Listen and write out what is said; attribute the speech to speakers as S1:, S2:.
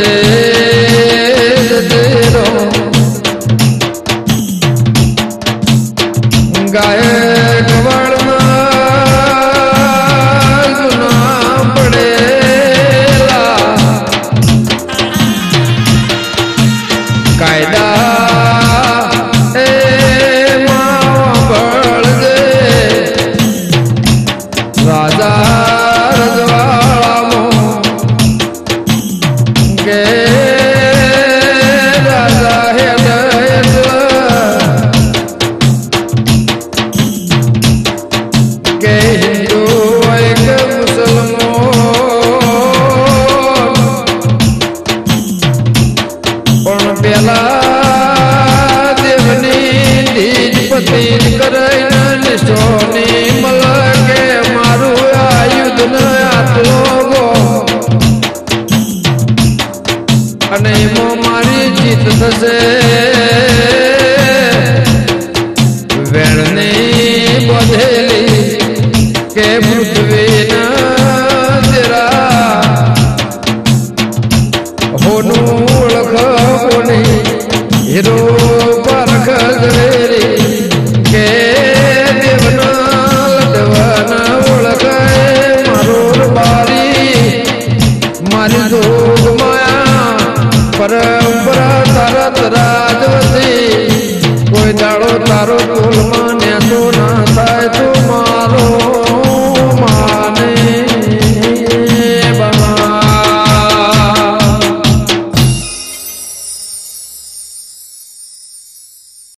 S1: तेज तेरो गाय कमल પેલા દેવની ધીજપતિ કરાઈને સોની મલકે મારું આયુધ ન આટલો અને એમાં મારી જીત થશે. તારો તુલમાં ને તો થાય તો.